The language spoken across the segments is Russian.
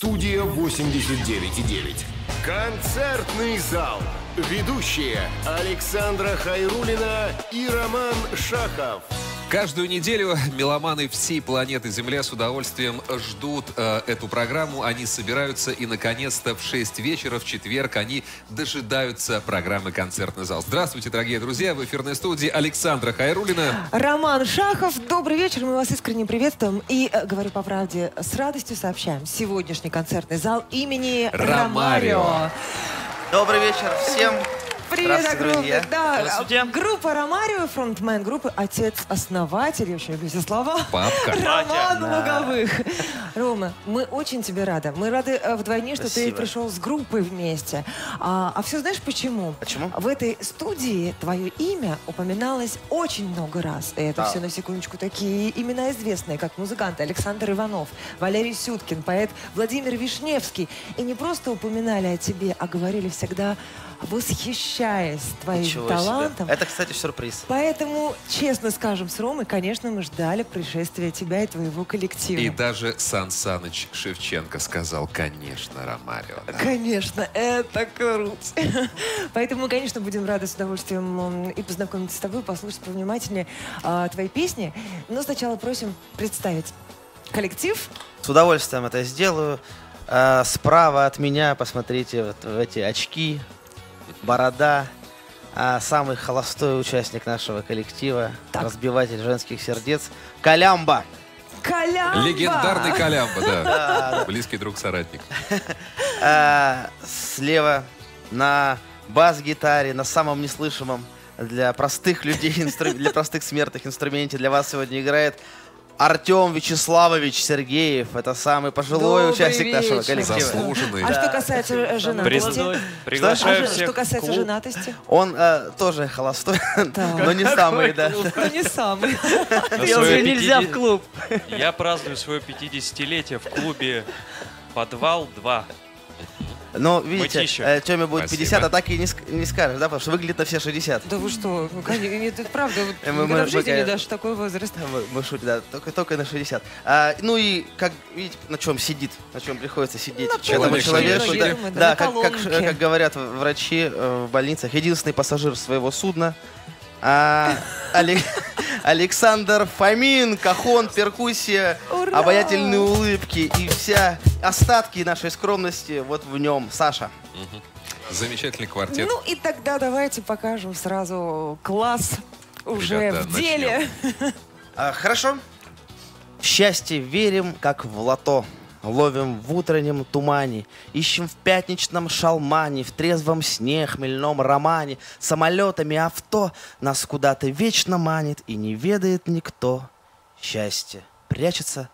Студия 89,9. Концертный зал. Ведущие Александра Хайрулина и Роман Шахов. Каждую неделю меломаны всей планеты Земля с удовольствием ждут э, эту программу. Они собираются и, наконец-то, в 6 вечера в четверг они дожидаются программы «Концертный зал». Здравствуйте, дорогие друзья! В эфирной студии Александра Хайрулина. Роман Шахов, добрый вечер, мы вас искренне приветствуем. И, э, говорю по правде, с радостью сообщаем, сегодняшний концертный зал имени Ромарио. Ромарио. Добрый вечер всем. Привет, Здравствуйте, огромный. друзья. Да, Здравствуйте. группа Ромарио, фронтмен группы, отец-основатель, я очень люблю эти слова. Папка. Роман. Луговых. Рома, мы очень тебе рады. Мы рады э, вдвойне, что ты Спасибо. пришел с группой вместе. А, а все знаешь почему? Почему? В этой студии твое имя упоминалось очень много раз. И это Да. все, на секундочку, такие имена известные, как музыканты Александр Иванов, Валерий Сюткин, поэт Владимир Вишневский. И не просто упоминали о тебе, а говорили всегда, восхищаясь твоим Ничего талантом. себе. Это, кстати, сюрприз. Поэтому, честно скажем, с Ромой, конечно, мы ждали пришествия тебя и твоего коллектива. И даже Сан Саныч Шевченко сказал, конечно, Ромарио. Да. Конечно, это круть. Поэтому мы, конечно, будем рады с удовольствием и познакомиться с тобой, послушать повнимательнее а, твои песни. Но сначала просим представить коллектив. С удовольствием это сделаю. А, справа от меня, посмотрите, вот в эти очки, борода. А, самый холостой участник нашего коллектива, Так. разбиватель женских сердец, Калямба. Колямба! Легендарный Колямба, да. Близкий друг-соратник. А, слева на бас-гитаре, на самом неслышимом для простых людей, для простых смертных инструменте для вас сегодня играет Артем Вячеславович Сергеев. Это самый пожилой Добрый участник нашего вечер. коллектива. Заслуженный. А что касается женатости? Что? А Приглашаю всех что касается клуб. женатости? Он э, тоже холостой, но не самый, да. Ну, не самый. На свое нельзя 50 в клуб. Я праздную свое 50-летие в клубе «Подвал 2». Но, видите, Мытища. э, Тёме будет Спасибо. 50, а так и не, ск- не скажешь, да, потому что выглядит на все 60. Да вы что? Ну, конечно, это правда. вот мы- Никогда мы- в жизни мы- не дашь такой возраст. Мы, мы шутим, да, только, только на 60. А, ну и, как видите, на чем сидит, на чем приходится сидеть На этому человеку. Да, думаю, да, да, на как, как, колонке. как говорят врачи э, в больницах, единственный пассажир своего судна. А, Але- Александр Фомин, кахон, перкуссия, Ура! обаятельные улыбки и вся остатки нашей скромности вот в нем. Саша. Замечательный квартет. Ну и тогда давайте покажем сразу класс уже Ребята, в деле. А, хорошо. В счастье верим, как в лото. Ловим в утреннем тумане, ищем в пятничном шалмане, в трезвом сне, хмельном романе, самолетами авто нас куда-то вечно манит и не ведает никто. Счастье прячется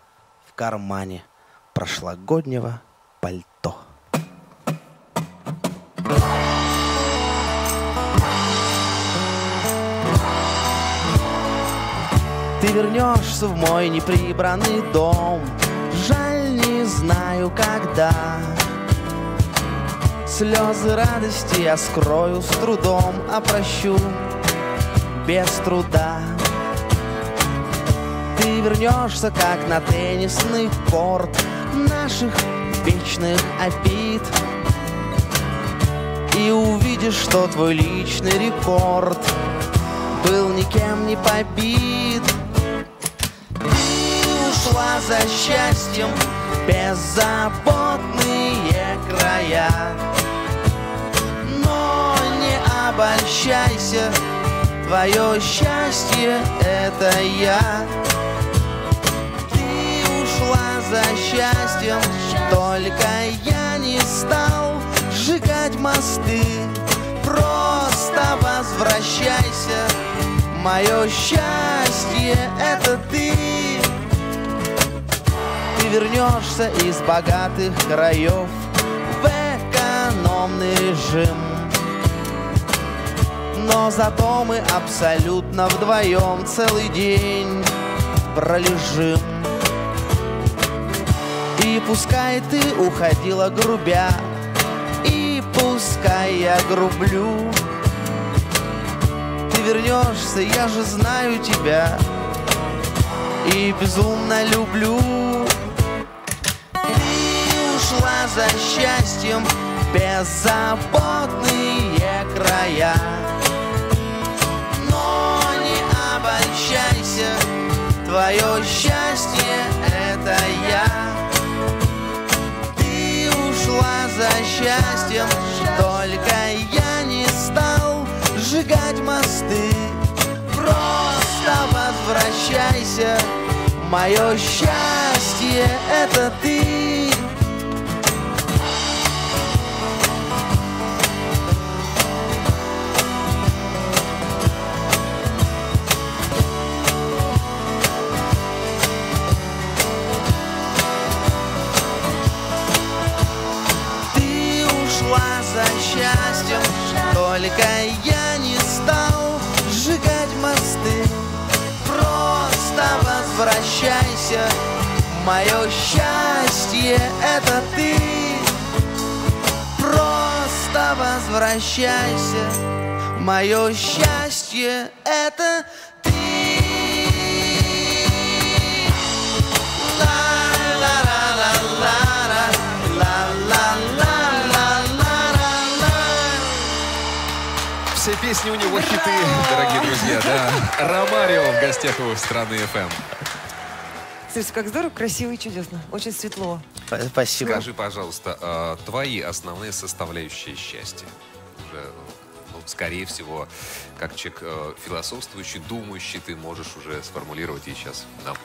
в кармане прошлогоднего пальто. Ты вернешься в мой неприбранный дом Жаль, не знаю, когда. Слезы радости я скрою с трудом А прощу без труда. Ты вернешься, как на теннисный корт Наших вечных обид. И увидишь, что твой личный рекорд Был никем не побит ты ушла за счастьем. Беззаботные края. Но не обольщайся, твое счастье это я. Ты ушла за счастьем, только я не стал сжигать мосты. Просто возвращайся, мое счастье это ты ты вернешься из богатых краев в экономный режим. Но зато мы абсолютно вдвоем целый день пролежим. И пускай ты уходила грубя, и пускай я грублю, ты вернешься, я же знаю тебя и безумно люблю. За счастьем беззаботные края. Но не обольщайся, твое счастье это я. Ты ушла за счастьем, только я не стал сжигать мосты. Просто возвращайся, мое счастье это. Ты счастьем, только я не стал сжигать мосты. Просто возвращайся, мое счастье это ты. Просто возвращайся, мое счастье это Все песни у него хиты, дорогие друзья, да. Ромарио в гостях у страны ФМ. Слушай, как здорово, красиво и чудесно. Очень светло. Спасибо. Скажи, пожалуйста, а, твои основные составляющие счастья? Уже, ну, скорее всего, как человек э, философствующий, думающий, ты можешь уже сформулировать и сейчас нам.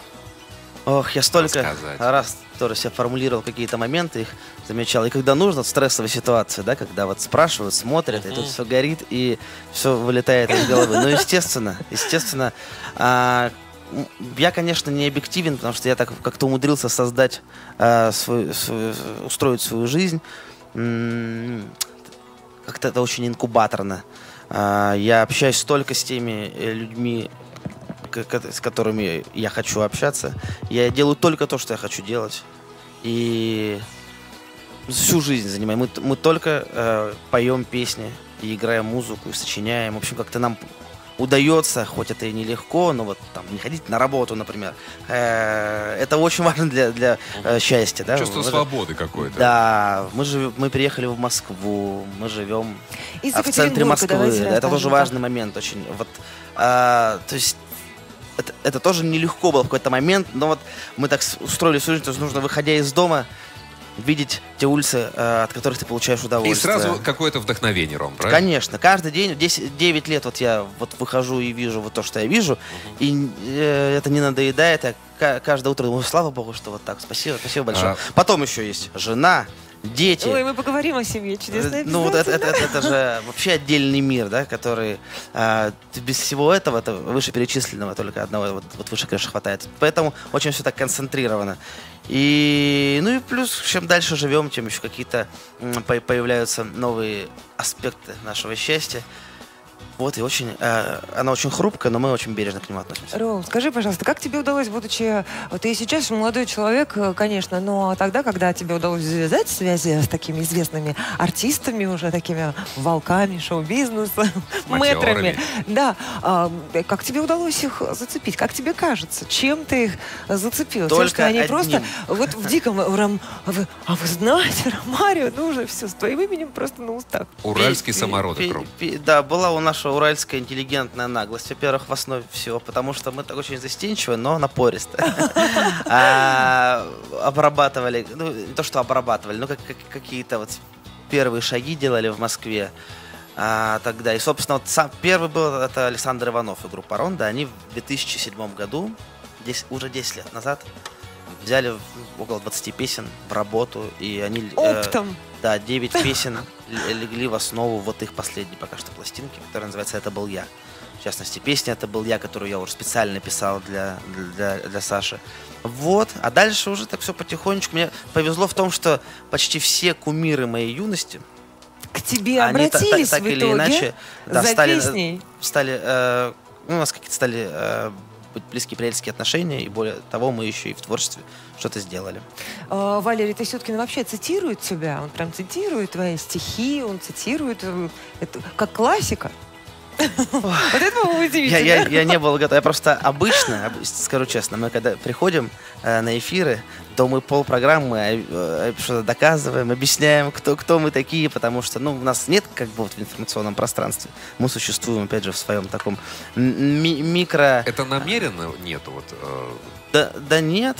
Ох, я столько рассказать. раз тоже себя формулировал какие-то моменты, их замечал. И когда нужно, в стрессовой ситуации, да, когда вот спрашивают, смотрят, и тут все горит, и все вылетает из головы. Ну, естественно, естественно, а, я, конечно, не объективен, потому что я так как-то умудрился создать, а, свою, свою- устроить свою жизнь. Как-то это очень инкубаторно. А, Я общаюсь только с теми э, людьми, с которыми я хочу общаться. Я делаю только то, что я хочу делать. И всю жизнь занимаем. Мы, мы только э, поем песни и играем музыку, и сочиняем. В общем, как-то нам удается, хоть это и нелегко, но вот там не ходить на работу, например. Э, это очень важно для, для э, счастья. Да? Чувство Мы же- свободы какое-то. Да, мы, живем, мы приехали в Москву, мы живем Из а в центре Москвы. Да, это тоже важный момент очень. Вот, а, то есть это, это тоже нелегко было в какой-то момент, но вот мы так устроили свою жизнь, то есть нужно, выходя из дома, видеть те улицы, э, от которых ты получаешь И удовольствие. сразу какое-то вдохновение, Ром, правильно? Конечно, каждый день, 10, 9 лет вот я вот выхожу и вижу вот то, что я вижу, и э, это не надоедает, я ка- каждое утро думаю, слава богу, что вот так, спасибо, спасибо большое. А- Потом еще есть жена, дети. Ой, мы поговорим о семье. Чудесно. Ну вот это, это, это, это же вообще отдельный мир, да, который а, без всего этого, это вышеперечисленного только одного, вот, вот выше крыши хватает. Поэтому очень все так концентрировано. И, ну и плюс, чем дальше живем, тем еще какие-то появляются новые аспекты нашего счастья. Вот, и очень, э, она очень хрупкая, но мы очень бережно к нему относимся. Ром, скажи, пожалуйста, как тебе удалось, будучи... вот Ты и сейчас молодой человек, э, конечно, но тогда, когда тебе удалось завязать связи с такими известными артистами, уже такими волками шоу-бизнеса, мэтрами, да, э, как тебе удалось их зацепить? Как тебе кажется? Чем ты их зацепил? Тем, Только что они одним. просто вот в диком... э, Ром, а, вы, а вы знаете, Ромарио, ну уже все, с твоим именем просто на устах. Уральский самородок, Ром. Да, была у нашего уральская интеллигентная наглость, во-первых, в основе всего, потому что мы так очень застенчивы, но напористы. А, Обрабатывали, ну, не то, что обрабатывали, но как- как- какие-то вот первые шаги делали в Москве а, тогда. И, собственно, вот сам первый был это Александр Иванов и группа Ронда. Они в 2007 году, 10 уже 10 лет назад, взяли около 20 песен в работу, и они... э, Оптом. Да, 9 песен легли в основу вот их последней пока что пластинки, которая называется «Это был я». В частности, песня «Это был я», которую я уже специально писал для, для, для Саши. Вот, а дальше уже так все потихонечку. Мне повезло в том, что почти все кумиры моей юности, К тебе они та- та- обратились так в или итоге иначе да, за стали, э, песней. стали э, ну, у нас какие-то стали э, близкие приятельские отношения, и более того, мы еще и в творчестве что-то сделали. А, Валерий Тысюткин вообще цитирует тебя, он прям цитирует твои стихи, он цитирует э, это как классика. Вот это было удивительно. я, я не был готов. Я просто обычно, об- скажу честно, мы когда приходим э, на эфиры, то мы полпрограммы э, э, что-то доказываем, объясняем, кто, кто мы такие, потому что ну, у нас нет как бы вот в информационном пространстве. Мы существуем, опять же, в своем таком ми- микро... Это намеренно нету? Вот, э, Да, да нет.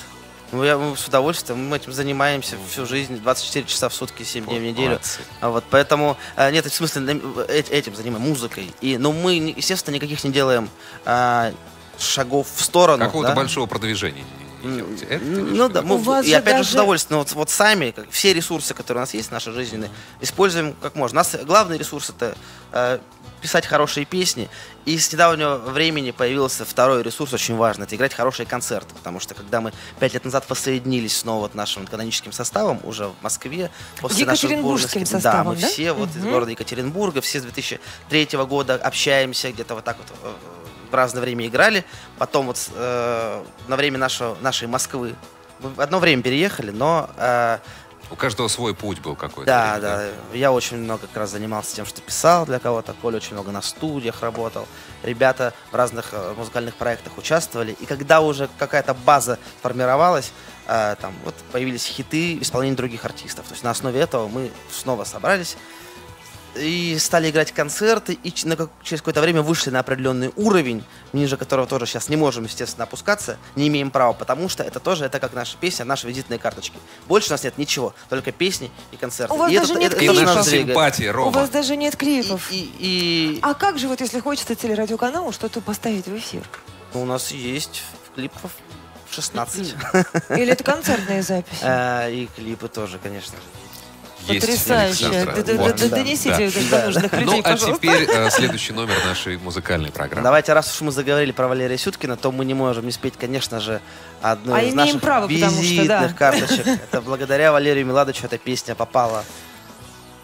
Ну, я, мы с удовольствием, мы этим занимаемся всю жизнь, 24 часа в сутки, 7 дней в неделю. А вот поэтому э, нет, в смысле нам- э- этим занимаем музыкой. И, но мы, не- естественно, никаких не делаем а, шагов в сторону. Какого-то да. большого продвижения не. Это, Ну конечно, да, да. мы, У вас и опять же с даже- удовольствием, вот, вот сами, как, все ресурсы, которые у нас есть, наши жизненные, используем как можно. У нас главный ресурс это э, писать хорошие песни. И с недавнего времени появился второй ресурс, очень важный, это играть хорошие концерты. Потому что когда мы пять лет назад воссоединились снова вот нашим каноническим составом уже в Москве, после наших Екатеринбургским сборных- составом, да, мы да? все вот из города Екатеринбурга, все с 2003 года общаемся, где-то вот так вот э, в разное время играли. Потом вот э, на время нашего, нашей Москвы. Мы в одно время переехали, но э, У каждого свой путь был какой-то. да, время, да, я очень много как раз занимался тем, что писал для кого-то, Коля очень много на студиях работал, ребята в разных э, музыкальных проектах участвовали, и когда уже какая-то база формировалась, э, там вот появились хиты в исполнении других артистов, то есть на основе этого мы снова собрались и стали играть концерты, и на как- через какое-то время вышли на определенный уровень, ниже которого тоже сейчас не можем, естественно, опускаться, не имеем права, потому что это тоже, это как наша песня, наши визитные карточки. Больше у нас нет ничего, только песни и концерты. У вас и даже нет И тоже клипов. наша симпатия, У Рома. вас даже нет клипов. И, и- А как же вот, если хочется телерадиоканалу что-то поставить в эфир? ну, у нас есть клипов 16. Или это концертная запись? Э, И клипы тоже, конечно. Есть Потрясающе. Александра. Да- Вот. да- да. Донесите это Да. до нужных Ну, а пожалуйста. теперь э, следующий номер нашей музыкальной программы. Давайте, раз уж мы заговорили про Валерия Сюткина, то мы не можем не спеть, конечно же, одну А из наших право, потому что, визитных да. карточек. Это благодаря Валерию Меладовичу эта песня попала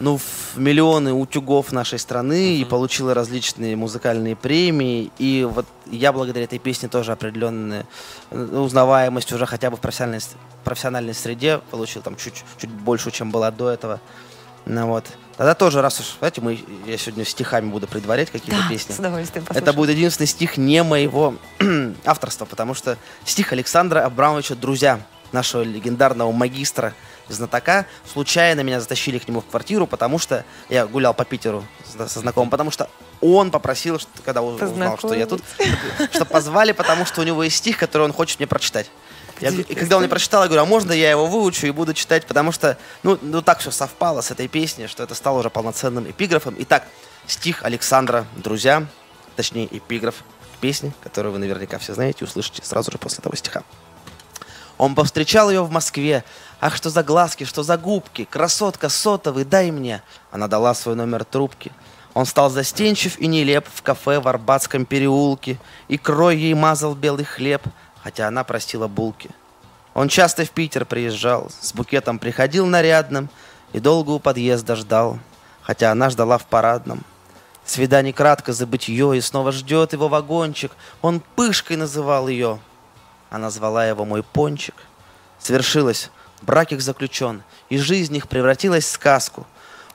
ну, в миллионы утюгов нашей страны и получила различные музыкальные премии. И вот я благодаря этой песне тоже определенную э, узнаваемость уже хотя бы в профессиональной, профессиональной среде получил там чуть, чуть больше, чем была до этого. Ну вот. Тогда тоже, раз уж, знаете, мы, я сегодня стихами буду предварять какие-то Да, песни. с удовольствием Это послушаем. будет единственный стих не моего авторства, потому что стих Александра Абрамовича «Друзья», нашего легендарного магистра знатока. Случайно меня затащили к нему в квартиру, потому что я гулял по Питеру со знакомым, потому что он попросил, что, когда уз- узнал, что я тут, что позвали, потому что у него есть стих, который он хочет мне прочитать. Я и когда он мне прочитал, я говорю, а можно я его выучу и буду читать, потому что, ну, ну так все совпало с этой песней, что это стало уже полноценным эпиграфом. Итак, стих Александра «Друзья», точнее эпиграф к песне, которую вы наверняка все знаете и услышите сразу же после того стиха. Он повстречал ее в Москве. Ах, что за глазки, что за губки. Красотка, сотовый, дай мне. Она дала свой номер трубки. Он стал застенчив и нелеп в кафе в Арбатском переулке. И крой ей мазал белый хлеб, хотя она простила булки. Он часто в Питер приезжал, с букетом приходил нарядным и долго у подъезда ждал, хотя она ждала в парадном. Свидание кратко забытье, и снова ждет его вагончик. Он пышкой называл ее. Она звала его мой пончик. Свершилось, брак их заключен, и жизнь их превратилась в сказку.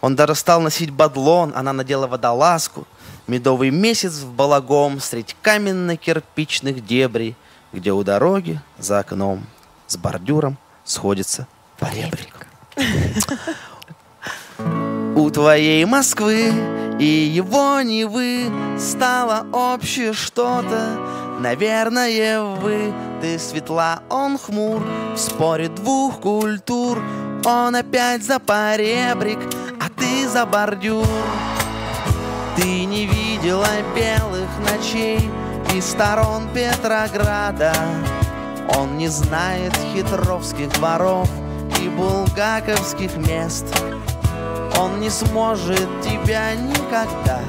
Он даже стал носить бадлон, она надела водолазку. Медовый месяц в балагом средь каменно-кирпичных дебрей, где у дороги за окном с бордюром сходится поребрик. У твоей Москвы и его Невы стало общее что-то. Наверное, вы, ты светла, он хмур. В споре двух культур он опять за поребрик, а ты за бордюр. Ты не видела белых ночей из сторон Петрограда. Он не знает хитровских дворов и булгаковских мест. Он не сможет тебя никогда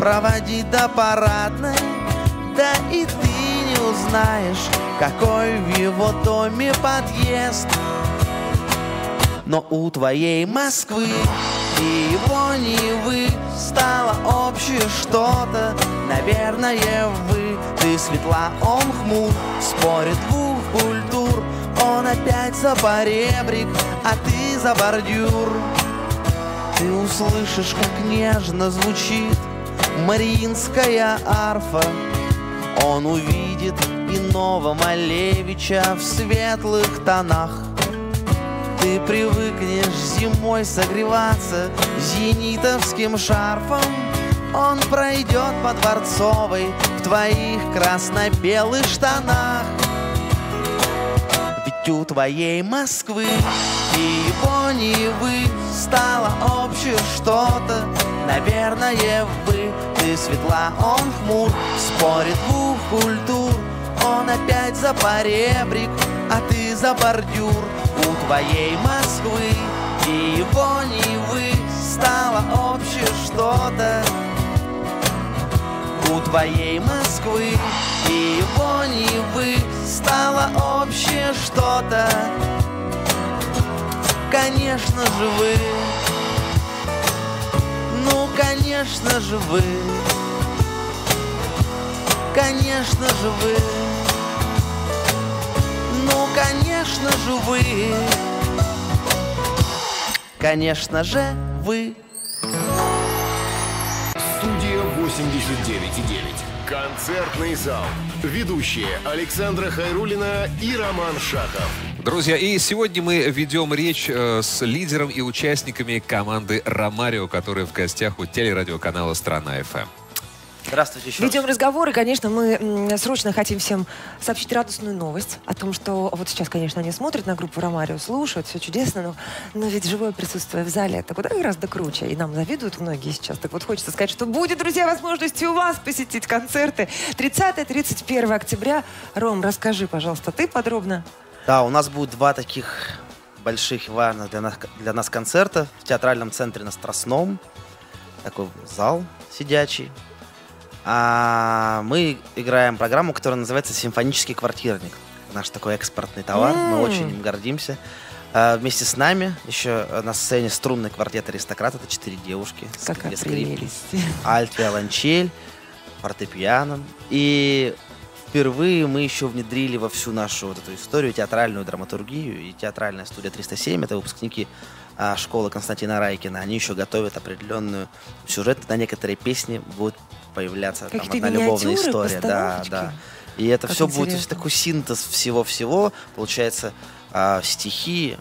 проводить до парадной, да и ты не узнаешь, какой в его доме подъезд. Но у твоей Москвы и его Невы стало общее что-то. Наверное, вы, ты светла, он хмур, спорит двух культур. Он опять за поребрик, а ты за бордюр. Ты услышишь, как нежно звучит Мариинская арфа Он увидит иного Малевича в светлых тонах. Ты привыкнешь зимой согреваться зенитовским шарфом. Он пройдет по Дворцовой в твоих красно-белых штанах. Ведь у твоей Москвы и Японии вы стало общее что-то. Наверное, вы, ты светла, он хмур Спорит двух культур. Он опять за поребрик, а ты за бордюр. У твоей Москвы и Японии вы Стало общее что-то. У твоей Москвы и Японии вы Стало общее что-то. Конечно же вы. Ну, конечно же вы Конечно же вы Ну, конечно же вы Конечно же вы Студия 89,9. Концертный зал. Ведущие Александра Хайрулина и Роман Шахов. Друзья, и сегодня мы ведем речь э, с лидером и участниками команды «Ромарио», которые в гостях у телерадиоканала «Страна ФМ». Здравствуйте еще раз. Ведем разговоры, конечно, мы срочно хотим всем сообщить радостную новость о том, что вот сейчас, конечно, они смотрят на группу Ромарио, слушают, все чудесно, но, но ведь живое присутствие в зале это куда гораздо круче, и нам завидуют многие сейчас. Так вот хочется сказать, что будет, друзья, возможность и у вас посетить концерты 30-31 октября. Ром, расскажи, пожалуйста, ты подробно. Да, у нас будет два таких больших и важных для нас, для нас концерта в театральном центре на Страстном. Такой зал сидячий. А мы играем программу, которая называется «Симфонический квартирник». Наш такой экспортный товар, мы М. очень им гордимся. А, вместе с нами еще на сцене струнный квартет «Аристократ». Это четыре девушки. Какая прелесть. альт, виолончель, фортепиано. И впервые мы еще внедрили во всю нашу вот эту историю театральную драматургию. И театральная студия 307, это выпускники а, школы Константина Райкина. Они еще готовят определенную сюжет. На некоторые песни будет появляться там одна любовная история. Да, да. И это Как все будет интересно. такой синтез всего-всего. Получается, а, стихи,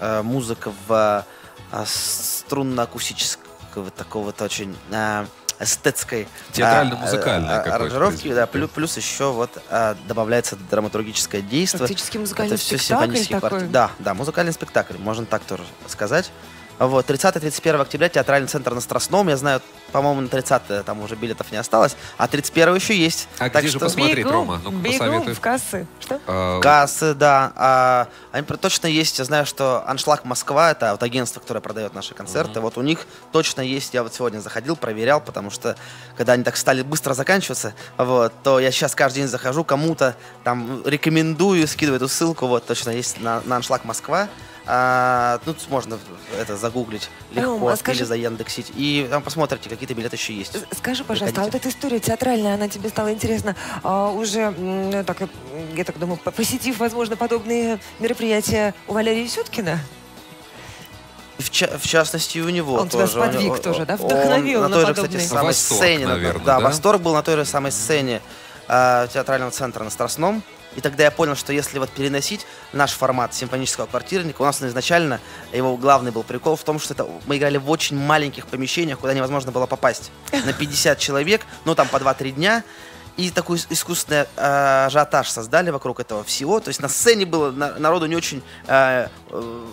а, музыка в а, струнно-акустического такого вот очень а, эстетской Театрально-музыкальной а, аранжировки, да, плюс, плюс еще вот а, добавляется драматургическое действие. Практически музыкальный Это спектакль симфонический такой. квартет. Да, да, музыкальный спектакль, можно так тоже сказать. Вот, 30-31 октября театральный центр на Страстном. Я знаю, по-моему, на 30 там уже билетов не осталось, а 31 еще есть. А Так где же что- посмотреть, Бегу, Рома? Ну-ка, бегу посоветуй. в кассы. Что? Э, Кассы, да. А, они точно есть, я знаю, что Аншлаг Москва, это вот агентство, которое продает наши концерты, вот у них точно есть, я вот сегодня заходил, проверял, потому что когда они так стали быстро заканчиваться, вот, то я сейчас каждый день захожу, кому-то там рекомендую, скидываю эту ссылку, вот, точно есть на, на Аншлаг Москва. А, ну, тут можно это загуглить легко, Рома, а скажи- или заиндексить. И там посмотрите, какие-то билеты еще есть. Скажи, пожалуйста, а вот эта история театральная, она тебе стала интересна а, уже, м, так, э, я так думаю, по- посетив, возможно, подобные мероприятия у Валерия Сюткина? В, ча- в частности, у него Он тоже. У сподвиг него- тоже, да? он Вдохновил на на той же, подобные. кстати, самой Восторг, сцене. на- наверное, да, да? восторг был на той же самой сцене э, театрального центра на Страстном. И тогда я понял, что если вот переносить наш формат симфонического квартирника, у нас изначально его главный был прикол в том, что это мы играли в очень маленьких помещениях, куда невозможно было попасть. На 50 человек, ну там по 2-3 дня. И такой ис- искусственный э, ажиотаж создали вокруг этого всего. То есть на сцене было на- народу не очень э, э,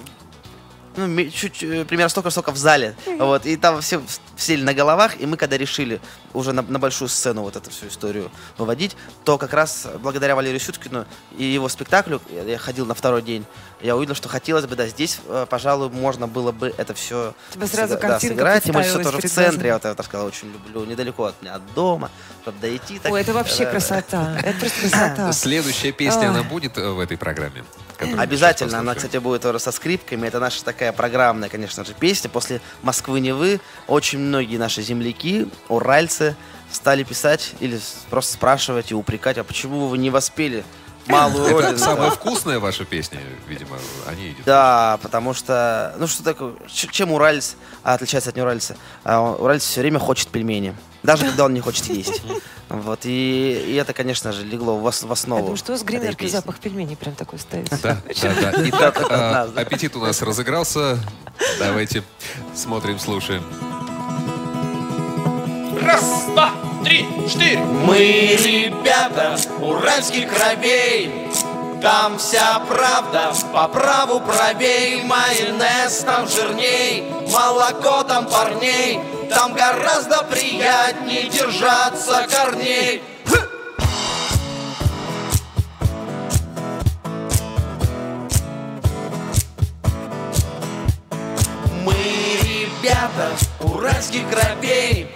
ну, чуть, примерно столько, сколько в зале. Вот, и там все сели на головах, и мы когда решили уже на, на большую сцену вот эту всю историю выводить, то как раз благодаря Валерию Сюткину и его спектаклю, я, я ходил на второй день, я увидел, что хотелось бы, да, здесь, э, пожалуй, можно было бы это все Тебе сразу да, сыграть. Тем более, все тоже в центре, я вот это сказал, очень люблю, недалеко от меня, от дома, чтобы дойти. так, Ой, это вообще да, красота. Это просто красота. Следующая песня, она будет э, в этой программе? Обязательно. Она, кстати, будет со скрипками. Это наша такая программная, конечно же, песня. После Москвы-Невы очень многие наши земляки, уральцы, стали писать или просто спрашивать и упрекать, а почему вы не воспели малую Это родину. самая вкусная ваша песня, видимо, они идут. Да, потому что, ну что такое, чем уральц отличается от неуральца? А, уральц все время хочет пельмени, даже когда он не хочет есть. Вот, и, и это, конечно же, легло в, в Я основу. думаю, что с песни. запах пельменей прям такой стоит. Да, да, да. Итак, а, аппетит у нас разыгрался. Давайте смотрим, слушаем. Раз, два, три, четыре. Мы ребята уральских кровей Там вся правда по праву правей Майонез там жирней Молоко там парней Там гораздо приятней держаться корней. Мы ребята уральских кровей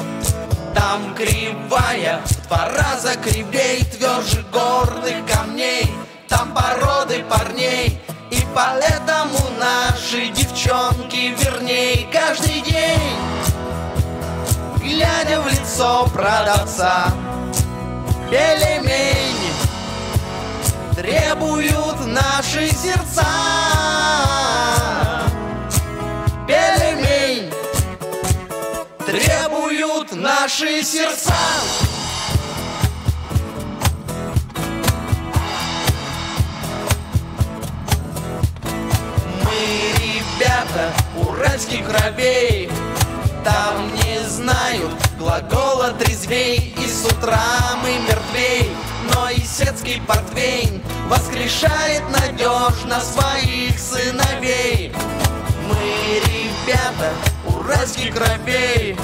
Там кривая два раза кривей Тверже горных камней. Там породы парней И поэтому наши девчонки верней. Каждый день Глядя в лицо продавца. Пельмень Требуют наши сердца. Пельмень требуют наши сердца. Мы ребята уральских кровей, там не знают. Глагола трезвей, и с утра мы мертвей, но и сетский портвейн воскрешает надежно своих сыновей. Мы ребята уральских кровей.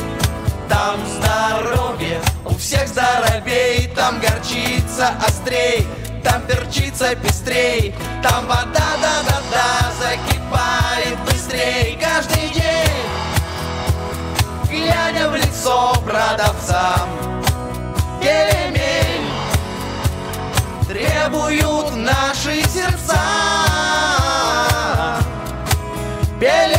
Там здоровье у всех здоровей. Там горчица острей Там перчица пестрей. Там вода да-да-да закипает быстрей. Каждый день Глядя в лицо продавцам. Пельмень Требуют наши сердца. Пельмень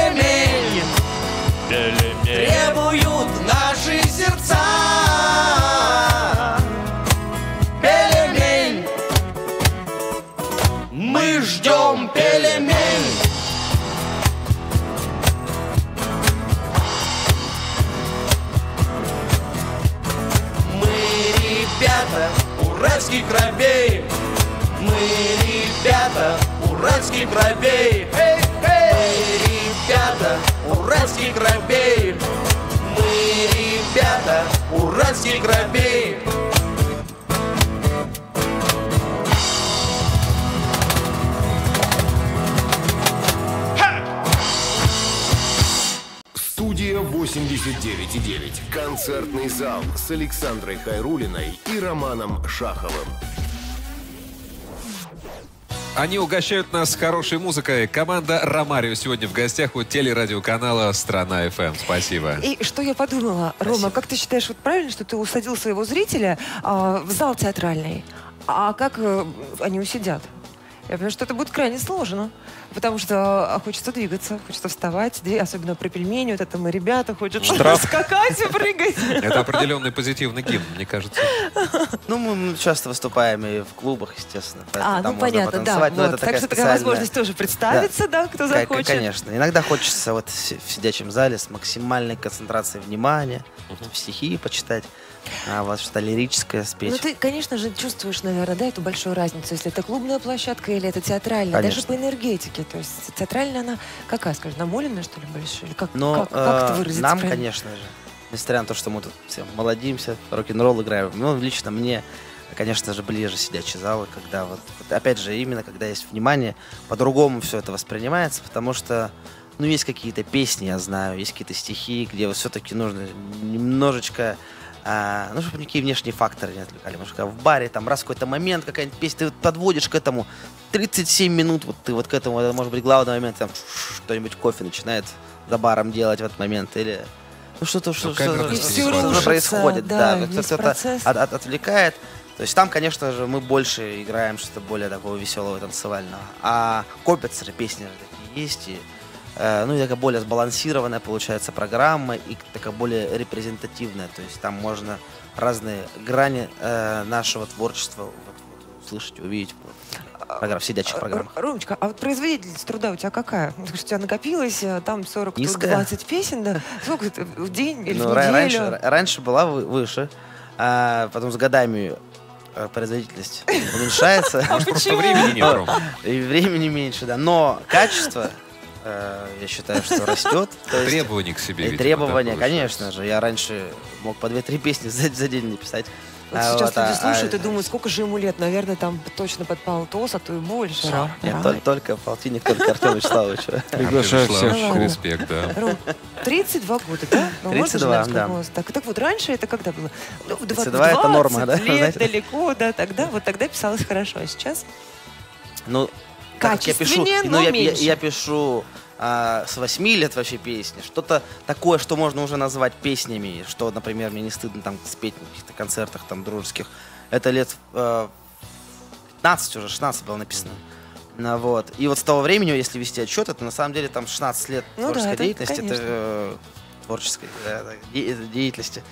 уральских кровей. Мы ребята уральских кровей. Мы ребята уральских кровей. Мы ребята уральских кровей. Студия 89,9. Концертный зал с Александрой Хайрулиной и Романом Шаховым. Они угощают нас хорошей музыкой. Команда «Ромарио» сегодня в гостях у телерадиоканала «Страна ФМ». Спасибо. И что я подумала, Рома, как ты считаешь, вот правильно, что ты усадил своего зрителя а, в зал театральный? А как э, они усидят? Я понимаю, что это будет крайне сложно, потому что а, хочется двигаться, хочется вставать, особенно при пельмени, вот это мы ребята, хочется скакать и прыгать. Это определенный позитивный гимн, мне кажется. Ну, мы часто выступаем и в клубах, естественно. А, там ну можно понятно, да. вот. Так что такая возможность тоже представиться, да, кто захочет. Конечно. Иногда хочется вот в сидячем зале с максимальной концентрацией внимания, стихи почитать, а вот что-то лирическое спеть. Ну, ты, конечно же, чувствуешь, наверное, да, эту большую разницу, если это клубная площадка или это театральная, даже Конечно. по энергетике. То есть театральная она какая, скажешь, намоленная, что ли, больше? Или как, Но как, как это э, выразить? нам, правильно? конечно же, несмотря на то, что мы тут все молодимся, рок-н-ролл играем, ну, лично мне, конечно же, ближе сидячие залы, когда вот, вот опять же, именно когда есть внимание, по-другому все это воспринимается, потому что, ну, есть какие-то песни, я знаю, есть какие-то стихи, где вот все-таки нужно немножечко а, ну, чтобы никакие внешние факторы не отвлекали. Потому что в баре, там, раз какой-то момент, какая-нибудь песня, ты вот подводишь к этому 37 минут, вот ты вот к этому, это может быть главный момент, там, кто-нибудь кофе начинает за баром делать в этот момент, или ну что-то что, камера что, И что- что-то рушится, происходит, да, да, кто-то от- от- отвлекает. То есть там, конечно же, мы больше играем что-то более такого веселого, танцевального. А копятся песни же такие есть, и, ну и такая более сбалансированная получается программа, и такая более репрезентативная. То есть там можно разные грани э, нашего творчества вот- увидите в программ, в сидячих программах. Р- Ромочка, а вот производительность труда у тебя какая? Ну, Потому что у тебя накопилось э, там 40, Низкая. 20 песен, да? Сколько это в день или Ну, в раньше, неделю? ра- раньше была вы- выше, а потом с годами э, производительность уменьшается. Может, просто времени нет? И времени меньше, да. Но качество, э, я считаю, что растет. Требования к себе, И видимо, требования, да, конечно же. Я раньше мог по 2-3 песни за, за день написать. Вот А сейчас вот, а- люди слушают а- и думают, сколько же ему лет? Наверное, там точно под полтос, а то и больше. Ром. Нет, тол- только полтинник, только Артем Вячеславович. Приглашаю всех. Респект, да. Ром, 32 года, да? Ну, можно же, 32, наверное, да. Так, так вот, раньше это когда было? Ну, в 32 это норма, да? лет Знаете? далеко, да, тогда, вот тогда писалось хорошо, а сейчас? Ну, как я пишу, Качественнее, но я, я- меньше. я пишу а, с 8 лет вообще песни. Что-то такое, что можно уже назвать песнями, что, например, мне не стыдно там спеть на каких-то концертах там дружеских. Это лет э, 15 уже, 16 было написано. Ну, вот. И вот с того времени, если вести отчет, это на самом деле там 16 лет Ну да, творческой это, деятельности. конечно. Это э, творческой да, да, де- деятельности.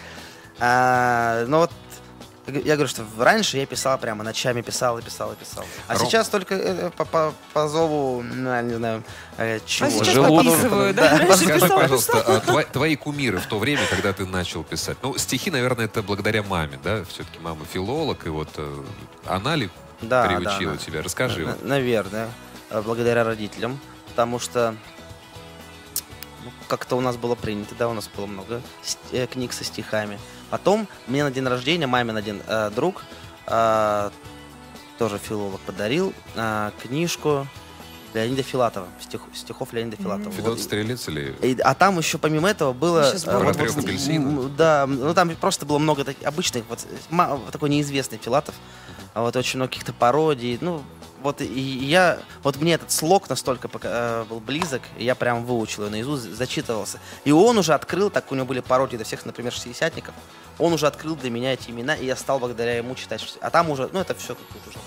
А, но вот я говорю, что раньше я писал прямо ночами писал и писал и писал. А Ром- сейчас только э, по, по- по зову, ну, я не знаю, э, чего. А сейчас Желудок. пописываю, да? Раньше Скажи, писала, пожалуйста, писала. а тва- твои кумиры в то время, когда ты начал писать? Ну, стихи, наверное, это благодаря маме, да? Все-таки мама филолог, и вот э, она ли Да, приучила да, да. тебя? Расскажи. На- вот. Наверное, э, благодаря родителям, потому что ну, как-то у нас было принято, да, у нас было много ст- э, книг со стихами. Потом мне на день рождения мамин один э, друг, э, тоже филолог, подарил э, книжку Леонида Филатова, стих- стихов Леонида Филатова. Федот Вот. Стрелец или... И- а там еще помимо этого было... Сборник э, м, Да, ну там просто было много таких обычных, вот ма- такой неизвестный Филатов, а вот очень много каких-то пародий, ну вот и я, вот мне этот слог настолько пока, э, был близок, и я прям выучил его наизусть, зачитывался. И он уже открыл, так у него были пародии до всех, например, шестидесятников, он уже открыл для меня эти имена, и я стал благодаря ему читать. А там уже, ну это все как-то уже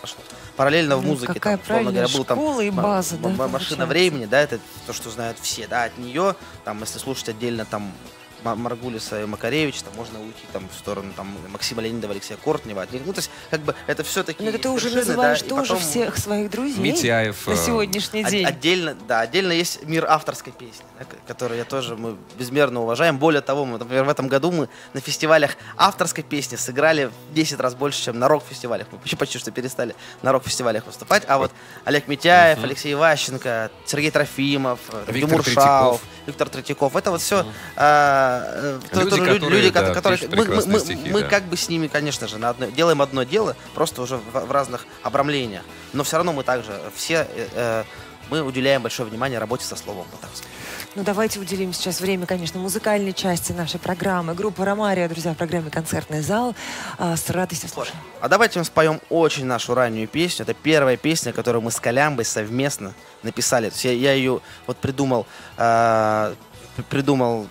пошло. Параллельно в Ну, музыке, какая там, условно говоря, был там и база, да, машина получается. времени, да, это то, что знают все, да, от нее, там, если слушать отдельно там Маргулиса и Макаревич, там можно уйти там в сторону там Максима Леонидова, Алексея Кортнева, от них, ну, то есть, как бы, это все таки Ну, это ты уже называешь тоже всех своих друзей Митяев, на э, сегодняшний От- день. Отдельно, да, отдельно есть мир авторской песни, да, который я тоже мы безмерно уважаем. Более того, мы, например, в этом году мы на фестивалях авторской песни сыграли в 10 раз больше, чем на рок-фестивалях. Мы почти, почти что перестали на рок-фестивалях выступать. А вот Олег Митяев, Алексей Иващенко, Сергей Трофимов, э, Виктор Тимур Шаов. Виктор Третьяков. Это вот все Люди, которые, да, которые... Мы, мы- мы- стихи, мы да. как бы с ними, конечно же, на одно- делаем одно дело, просто уже в, в разных обрамлениях. Но все равно мы также все э, э, мы уделяем большое внимание работе со словом. Вот так сказать. Ну, давайте уделим сейчас время, конечно, музыкальной части нашей программы. Группа «Ромария», друзья, в программе «Концертный зал». А, С радостью слушаем. А давайте мы споем очень нашу раннюю песню. Это первая песня, которую мы с Колямбой совместно написали. То есть я, я ее вот придумал, э, придумал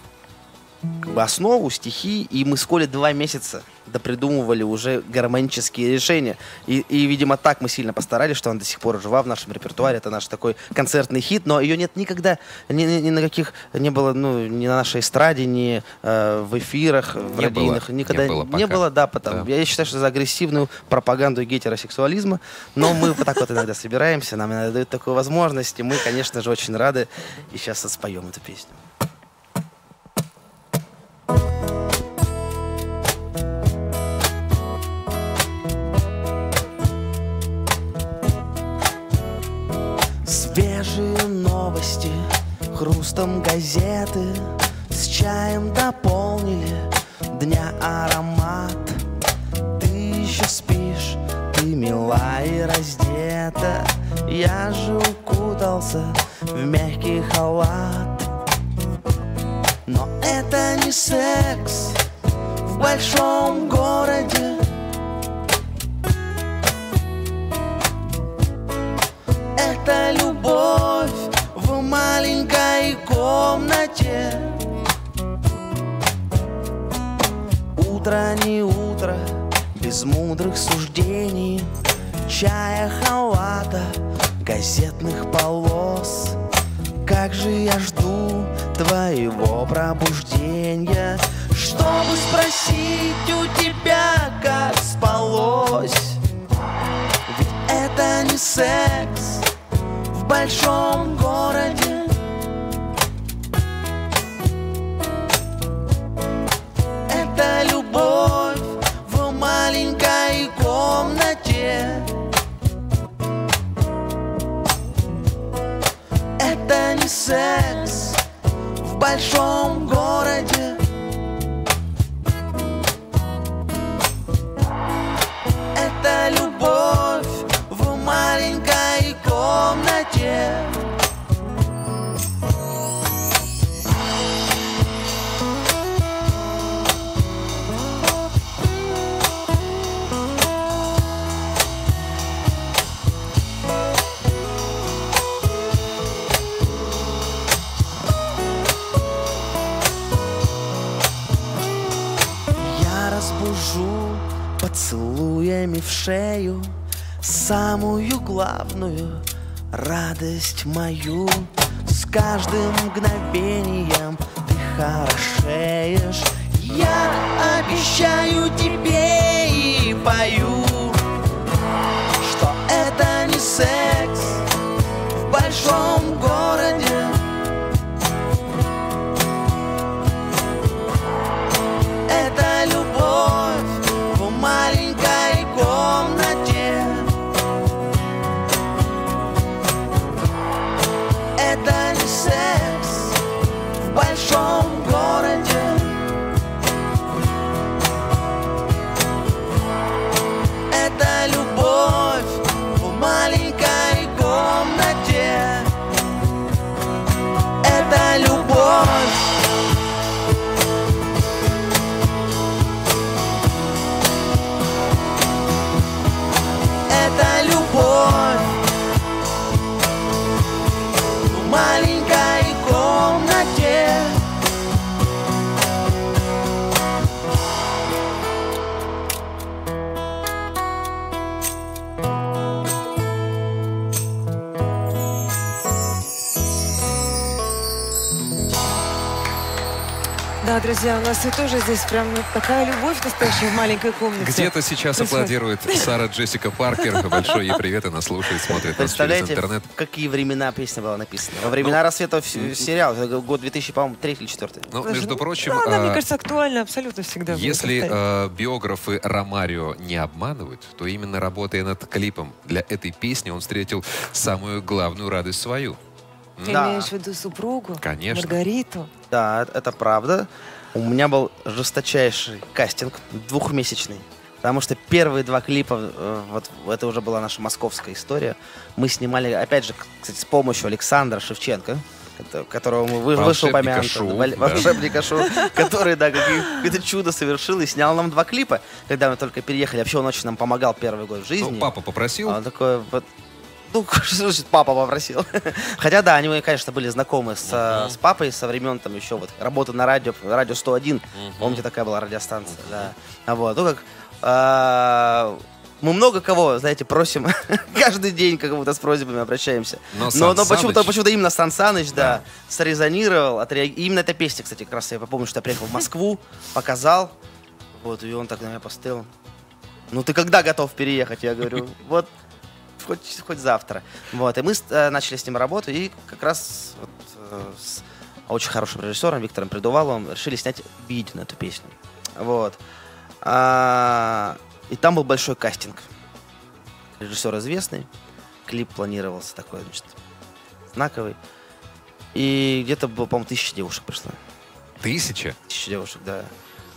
как бы основу, стихи, и мы с Колей два месяца допридумывали уже гармонические решения. И, и, видимо, так мы сильно постарались, что она до сих пор жива в нашем репертуаре. Это наш такой концертный хит, но ее нет никогда, ни, ни- ни на каких, не было, ну, ни на нашей эстраде, ни э, в эфирах, в Не радийных. было, никогда не было не было, да, потому Да. я считаю, что за агрессивную пропаганду гетеросексуализма, но мы вот так вот иногда собираемся, нам иногда дают такую возможность, и мы, конечно же, очень рады, и сейчас споем эту песню. Хрустом газеты С чаем дополнили дня аромат. Ты еще спишь, ты мила и раздета. Я же укутался в мягкий халат. Но это не секс в большом комнате Утро не утро, без мудрых суждений. Чая, халата, газетных полос. Как же я жду твоего пробуждения? Чтобы спросить у тебя, как спалось. Не секс. В большом городе. Секс в большом городе. Шею Самую главную радость мою. С каждым мгновением ты хорошеешь. Я обещаю тебе и пою Что это не секс в большом городе друзья, у нас и тоже здесь прям ну, такая любовь настоящая в маленькой комнате. Где-то сейчас аплодирует Сара Джессика Паркер. Большой ей привет, она слушает, смотрит нас через интернет. какие времена песня была написана? Во времена рассвета в- сериал, это год 2000, по-моему, третий или четвертый. Ну, между ну, прочим, ну, она, мне а, кажется, актуальна абсолютно всегда. будет Если э, биографы Ромарио не обманывают, то именно работая над клипом для этой песни он встретил самую главную радость свою. Ты да. имеешь в виду супругу? Конечно. Маргариту? Да, это правда. У меня был жесточайший кастинг, двухмесячный. Потому что первые два клипа, э, вот это уже была наша московская история, мы снимали, опять же, кстати, с помощью Александра Шевченко, кото- которого мы вы- вышел Волшебника шоу, Вал- да. волшебника шоу, который, да, какое-то чудо совершил и снял нам два клипа, когда мы только переехали. Вообще он очень нам помогал первый год в жизни. Ну, папа попросил. А Он такой, вот, ну, значит, папа попросил. Хотя, да, они, конечно, были знакомы с, э, с папой со времен там еще вот работы на радио, радио 101. Помните, такая была радиостанция, да. А вот, ну как, а, мы много кого, знаете, просим, каждый день как будто с просьбами обращаемся. Но но, но почему-то, почему-то именно Сан Саныч, да, срезонировал, отреаг- и именно эта песня, кстати, как раз я помню, что я приехал в Москву, показал, вот, и он так на меня посмотрел. Ну ты когда готов переехать? Я говорю, вот хоть, хоть завтра. Вот, и мы э, начали с ним работу, и как раз вот, э, с очень хорошим режиссером Виктором Придуваловым решили снять видео на эту песню. Вот. А, и там был большой кастинг. Режиссер известный, клип планировался такой, значит, знаковый. И где-то было, по-моему, тысяча девушек пришло. Тысяча? Тысяча девушек, да.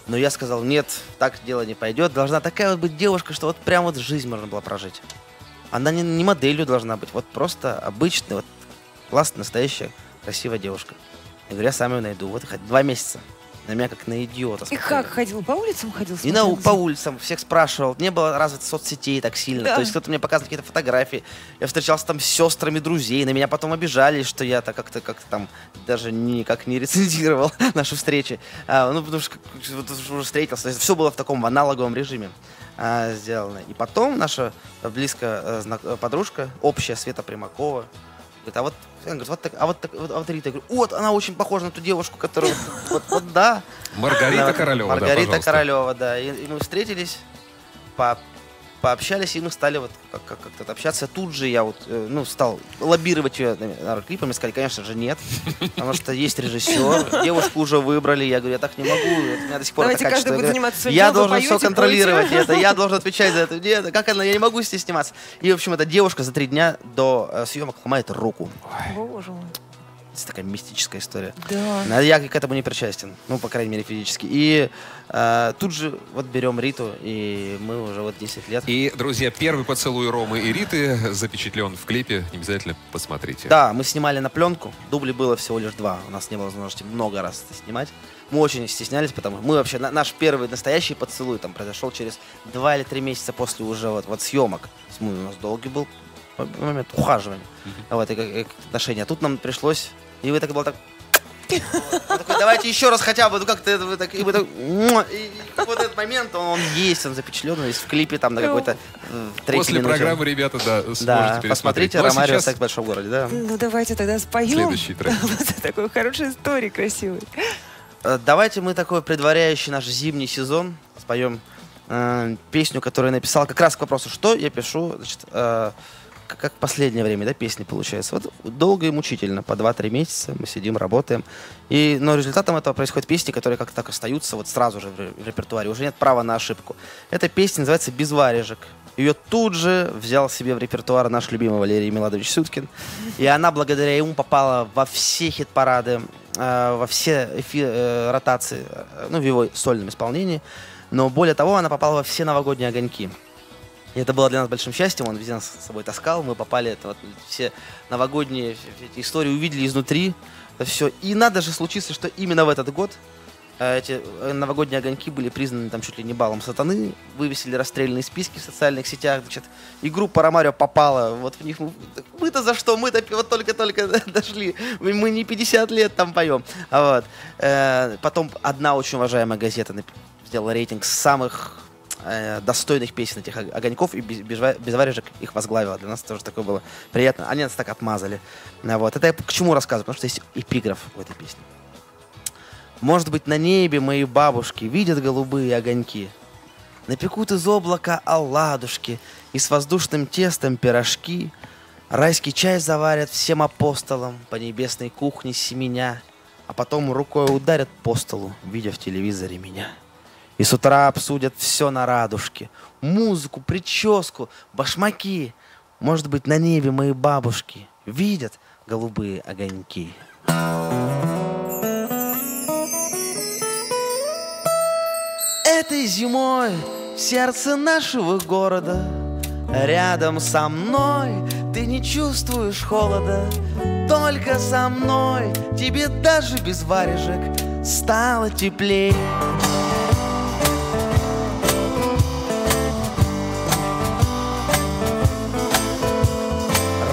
Но я сказал, нет, так дело не пойдет. Должна такая вот быть девушка, что вот прям вот жизнь можно было прожить. Она не, не моделью должна быть, вот просто обычная, вот классная, настоящая, красивая девушка. Я говорю, я сам ее найду. Вот два месяца. На меня как на идиота. И как ходил? По улицам ходил? И на, по улицам всех спрашивал. Не было развито соцсетей так сильно. Да. То есть кто-то мне показывал какие-то фотографии. Я встречался там с сестрами друзей. На меня потом обижались, что я так как-то как там даже никак не рецензировал наши встречи. А, ну, потому что вот уже встретился. Все было в таком аналоговом режиме а, сделано. И потом наша близкая э, подружка, общая Света Примакова, говорит, а вот, она говорит, вот так, а вот, так, вот, а вот Рита, я говорю, вот, она очень похожа на ту девушку, которую, вот, вот да, Маргарита Королева, Маргарита. Королева, да. И, и мы встретились по пообщались, и мы стали вот как- как- как-то общаться. Тут же я вот, э, ну, стал лоббировать ее на клипами, сказали, конечно же, нет, потому что есть режиссер, девушку уже выбрали, я говорю, я так не могу, это у меня до сих пор Давайте это каждый качество. будет Я говорю, заниматься своим Я делом, вы должен все поете, контролировать это, я должен отвечать за это. Нет, как она, я не могу с ней сниматься. И, в общем, эта девушка за три дня до э, съемок ломает руку. Боже мой. Это такая мистическая история. Да. А Я к этому не причастен, ну, по крайней мере, физически. И э, тут же вот берем Риту, и мы уже вот 10 лет. И, друзья, первый поцелуй Ромы и Риты запечатлен в клипе. Обязательно посмотрите. Да, мы снимали на пленку, дублей было всего лишь два. У нас не было возможности много раз это снимать. Мы очень стеснялись, потому что мы вообще, на- наш первый настоящий поцелуй там произошел через два или три месяца после уже вот, вот съемок. У нас долгий был момент ухаживания, вот, и, и отношения. А тут нам пришлось, и вы так было так... Он такой, давайте еще раз хотя бы, ну как-то это вы так, и мы так, «Муа!» и, и вот этот момент, он, он есть, он запечатлен, он есть в клипе там на какой-то э, третьей После минуте. программы, ребята, да, сможете Да, посмотрите Ну, а «Ромарио. сейчас Секс в большом городе», да. Ну давайте тогда споем. Следующий трек. Вот такой хорошей истории красивой. Э, Давайте мы такой предваряющий наш зимний сезон споем э, песню, которую я написал. Как раз к вопросу, что я пишу, значит, э, как в последнее время, да, песни получается. Вот долго и мучительно, по 2-3 месяца мы сидим, работаем. И, но результатом этого происходят песни, которые как-то так остаются вот сразу же в ре- в репертуаре. Уже нет права на ошибку. Эта песня называется «Без варежек». Ее тут же взял себе в репертуар наш любимый Валерий Меладович Сюткин. И она благодаря ему попала во все хит-парады, э, во все эфи- э, ротации, э, ну, в его сольном исполнении. Но более того, она попала во все новогодние огоньки. И это было для нас большим счастьем, он везде нас с собой таскал, мы попали, это вот, все новогодние эти истории увидели изнутри, это все. И надо же случиться, что именно в этот год э, эти э, новогодние огоньки были признаны там чуть ли не балом сатаны, вывесили расстрельные списки в социальных сетях, значит, и группа Ромарио попала, вот в них, мы- мы-то за что, мы-то вот только-только дошли, мы не 50 лет там поем, а вот. Э, Потом одна очень уважаемая газета сделала рейтинг самых э, достойных песен этих ог- огоньков, и без, без, без варежек их возглавила. Для нас тоже такое было приятно. Они нас так отмазали. А Вот. Это я к чему рассказываю? Потому что есть эпиграф в этой песне. Может быть, на небе мои бабушки видят голубые огоньки. Напекут из облака оладушки и с воздушным тестом пирожки. Райский чай заварят всем апостолам по небесной кухне семеня, а потом рукой ударят по столу, видя в телевизоре меня. И с утра обсудят все на радужке. Музыку, прическу, башмаки. Может быть, на небе мои бабушки видят голубые огоньки. Этой зимой в сердце нашего города Рядом со мной ты не чувствуешь холода Только со мной тебе даже без варежек стало теплей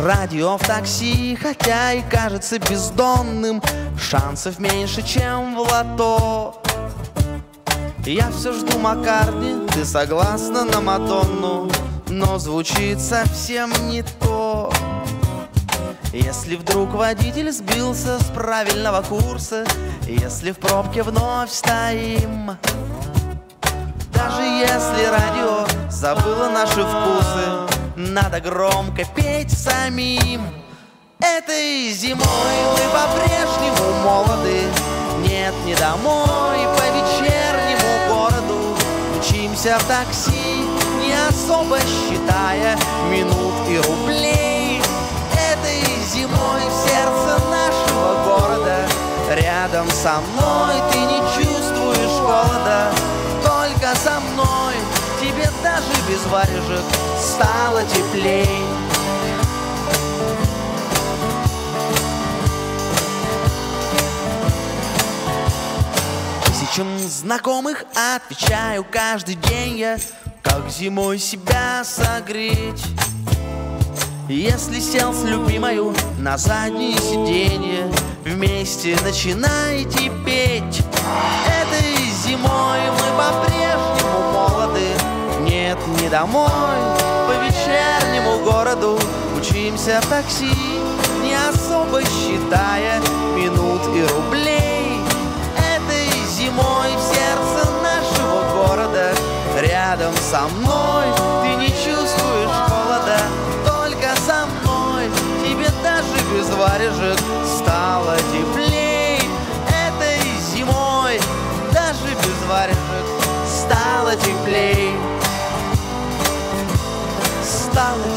Радио в такси, хотя и кажется бездонным. Шансов меньше, чем в лото. Я все жду Маккартни, ты согласна на Мадонну? Но звучит совсем не то. Если вдруг водитель сбился с правильного курса Если в пробке вновь стоим. Даже если радио забыло наши вкусы, надо громко петь самим. Этой зимой мы по-прежнему молоды, нет, не домой, по вечернему городу. Мчимся в такси, не особо считая минут и рублей. Этой зимой в сердце нашего города, рядом со мной ты не чувствуешь холода, только со мной тебе даже без варежек стало теплей. Тысячам знакомых отвечаю каждый день я, как зимой себя согреть. Если сел с любимою на заднее сиденье, вместе начинайте петь. Этой зимой мы молоды, мы домой по вечернему городу Учимся в такси, не особо считая минут и рублей. Этой зимой в сердце нашего города Рядом со мной ты не чувствуешь холода Только со мной. Тебе даже без варежек стало теплее flowers.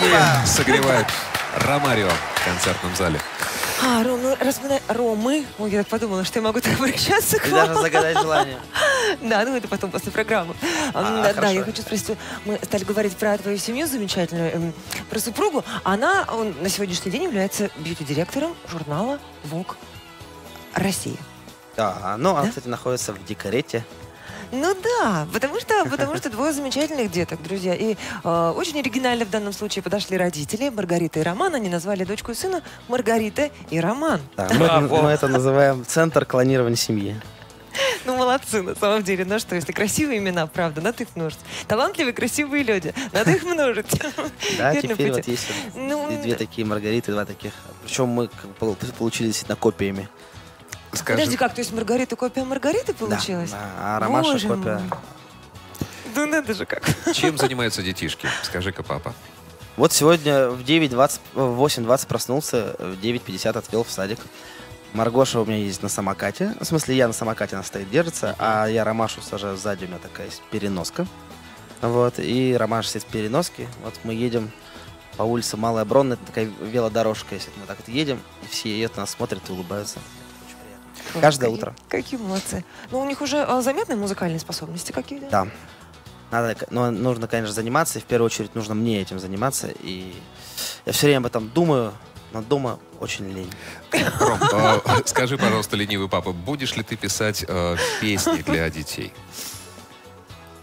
Песни согревают Ромарио в концертном зале. А, Ром, ну, раз мы на... Ромы, ой, я так подумала, что я могу так обращаться к И вам. даже загадать желание. Да, ну это потом после программы. А, М, да, да, хорошо. я хочу спросить, мы стали говорить про твою семью замечательную, эм, про супругу. Она он, на сегодняшний день является бьюти-директором журнала Vogue России. Да, ну, она, Да? кстати, находится в декорете. Ну да, потому что, потому что двое замечательных деток, друзья. И э, очень оригинально в данном случае подошли родители Маргарита и Роман. Они назвали дочку и сына Маргарита и Роман. Да, мы, А, мы это называем центр клонирования семьи. Ну, молодцы, на самом деле. Ну что, если красивые имена, правда, надо их множить. Талантливые, красивые люди, надо их множить. Да, теперь вот есть Ну, две такие Маргариты, два таких. Причем мы как бы получили действительно копиями. Скажи, Подожди, как, то есть Маргарита копия Маргариты получилась? да, а Ромаша Боже копия. мой. Да надо же как. чем занимаются детишки? Скажи-ка, папа. Вот сегодня в 9.20, в 8.20 проснулся, в 9.50 отвел в садик. Маргоша у меня есть на самокате. В смысле, я на самокате, она стоит, держится, а я Ромашу сажаю сзади, у меня такая есть переноска. Вот, и Ромаша сидит в переноске. Вот мы едем по улице Малая Бронная, это такая велодорожка, если мы так вот едем, и все едут, нас смотрят и улыбаются. Каждое Какие- утро. Какие молодцы. Ну, у них уже а, заметны музыкальные способности какие-то? Да. Надо, но нужно, конечно, заниматься, и в первую очередь нужно мне этим заниматься. И я все время об этом думаю, но дома очень лень. Ром, э, скажи, пожалуйста, ленивый папа, будешь ли ты писать э, песни для детей?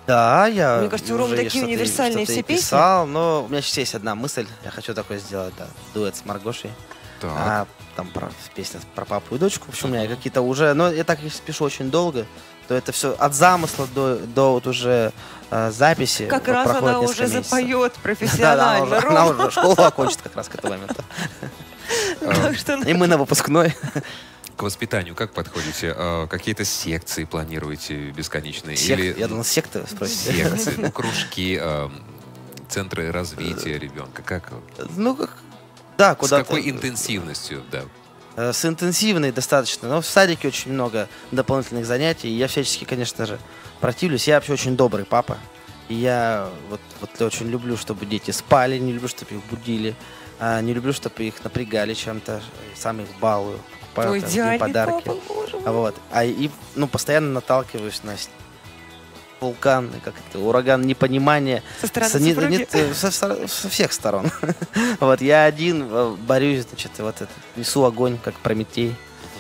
Да, я Мне кажется, у уже такие универсальные все песни. писал, но у меня сейчас есть одна мысль. Я хочу такое сделать, да, дуэт с Маргошей. Так. А, там про, песня про папу и дочку. В общем, у меня какие-то уже... Но я так если пишу очень долго, то это все от замысла до, до вот уже э, записи. Как вот раз она уже месяцев. запоет Да, да, профессионально. она, уже, Ром. она уже школу окончит как раз к этому моменту. Что И мы на выпускной. К воспитанию как подходите? Э, Какие-то секции планируете бесконечные? Или Я думал, секты спросите. секции, ну, кружки, центры развития ребенка? Как? Ну, Да, С куда какой интенсивностью, да? Э, С интенсивной достаточно. Но в садике очень много дополнительных занятий. И я всячески, конечно же, противлюсь. Я вообще очень добрый папа. И я вот, вот очень люблю, чтобы дети спали, не люблю, чтобы их будили. а, не люблю, чтобы их напрягали чем-то. Сам их балую. Покупаю Ой, день идеальный подарки. папа, боже мой. А Вот. А и, ну, постоянно наталкиваюсь на с- вулкан, как это, ураган непонимания. Со стороны Со, не- супруги. не- э, со, со- со всех сторон. вот я один э, борюсь, значит, вот это, несу огонь, как Прометей,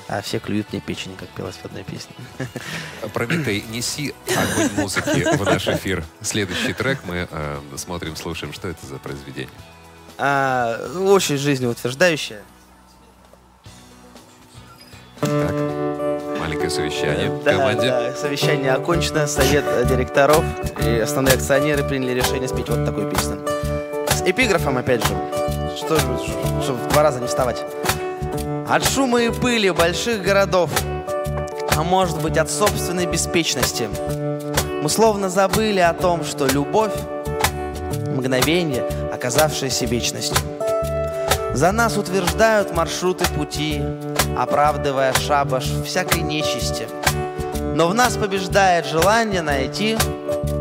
а все клюют мне печень, как пелось в одной песне. Прометей, неси огонь музыки в наш эфир. Следующий трек мы э, смотрим, слушаем. Что это за произведение? А, очень жизнеутверждающая. Так, маленькое совещание в Да, команде. да, совещание окончено, совет э, директоров и основные акционеры приняли решение спеть вот такую песню. С эпиграфом, опять же, что, чтобы в два раза не вставать. От шума и пыли больших городов, а может быть от собственной беспечности, мы словно забыли о том, что любовь — мгновение, оказавшееся вечностью. За нас утверждают маршруты пути, оправдывая шабаш всякой нечисти. Но в нас побеждает желание найти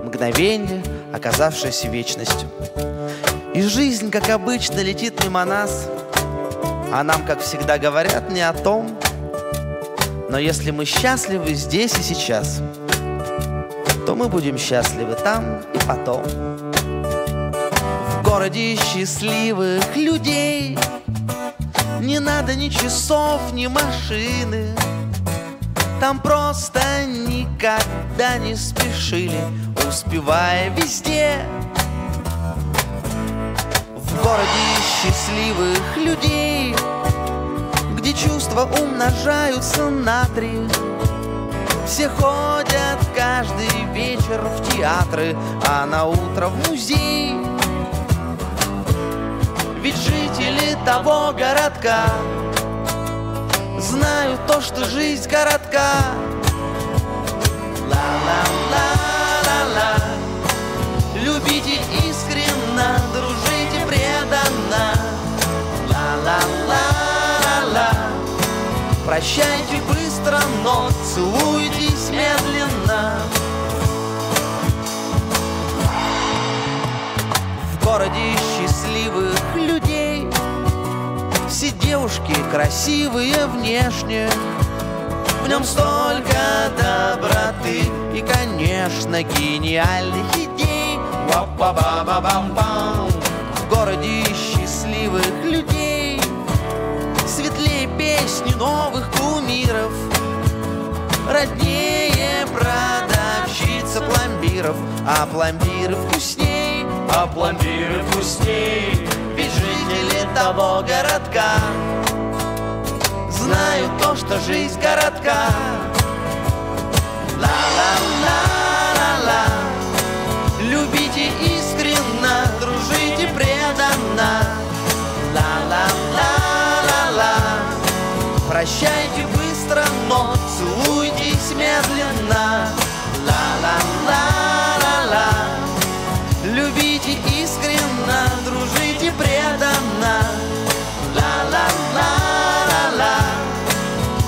мгновение, оказавшееся вечностью. И жизнь, как обычно, летит мимо нас, а нам, как всегда, говорят не о том. Но если мы счастливы здесь и сейчас, то мы будем счастливы там и потом. В городе счастливых людей Не надо ни часов, ни машины. Там просто никогда не спешили. Успевая везде. В городе счастливых людей Где чувства умножаются на три. Все ходят каждый вечер в театры, а на утро в музей. Ведь жители того городка знают то, что жизнь коротка. Ла-ла-ла-ла-ла Любите искренно, дружите преданно. Ла-ла-ла-ла Прощайте быстро, но целуйтесь медленно. В городе счастливых девушки красивые внешне. В нем столько доброты и, конечно, гениальных идей. В городе счастливых людей. Светлее песни новых кумиров. Роднее продавщица пломбиров. А пломбиры вкусней, а пломбиры вкусней. Ведь жители того городка Знают то, что жизнь городка Ла-ла-ла-ла-ла. Любите искренно, дружите преданно. Ла-ла-ла-ла-ла. Прощайте быстро, но целуйтесь медленно